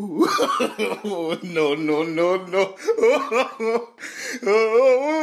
no, no, no, no.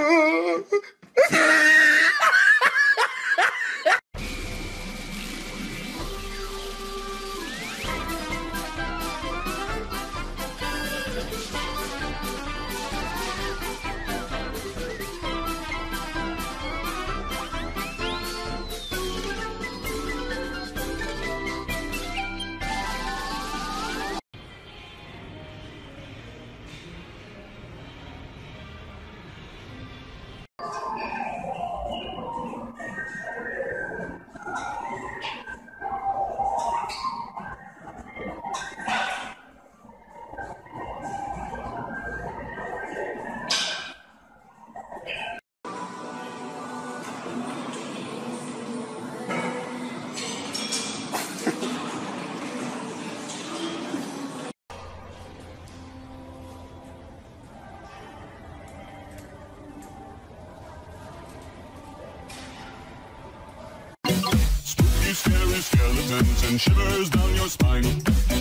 scary skeletons and shivers down your spine.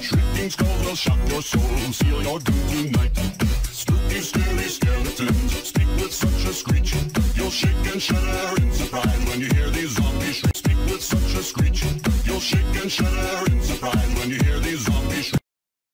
Shrieking skulls will shock your soul, seal your doom tonight. Spooky, scary skeletons speak with such a screech. You'll shake and shudder in surprise when you hear these zombies shriek. Speak with such a screech. You'll shake and shudder